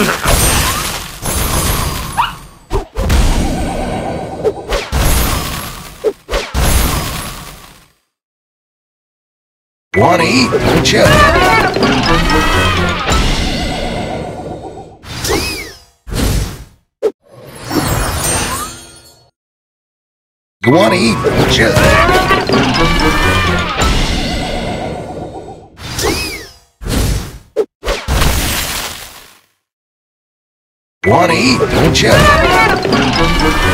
Want to eat, don't you? You want to eat, don't you? Wanna eat, don't you?